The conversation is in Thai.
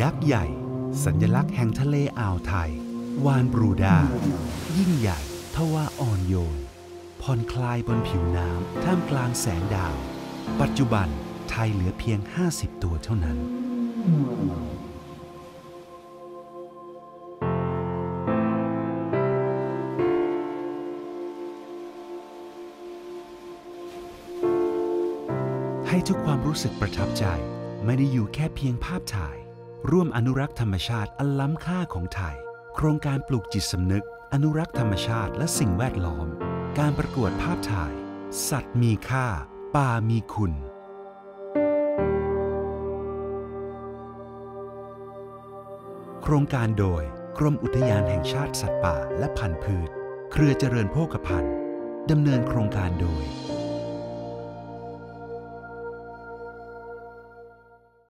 ยักษ์ใหญ่ สัญลักษณ์แห่งทะเลอ่าวไทย วานบรูดา ยิ่งใหญ่ทว่าอ่อนโยน ผ่อนคลายบนผิวน้ำท่ามกลางแสงดาว ปัจจุบันไทยเหลือเพียง 50 ตัวเท่านั้น ให้ทุกความรู้สึกประทับใจไม่ได้อยู่แค่เพียงภาพถ่าย ร่วมอนุรักษ์ธรรมชาติอันล้ำค่าของไทย โครงการปลูกจิตสำนึก อนุรักษ์ธรรมชาติและสิ่งแวดล้อม การประกวดภาพถ่าย สัตว์มีค่า ป่ามีคุณ โครงการโดย กรมอุทยานแห่งชาติสัตว์ป่าและพันธุ์พืช เครือเจริญโภคภัณฑ์ดำเนินโครงการโดย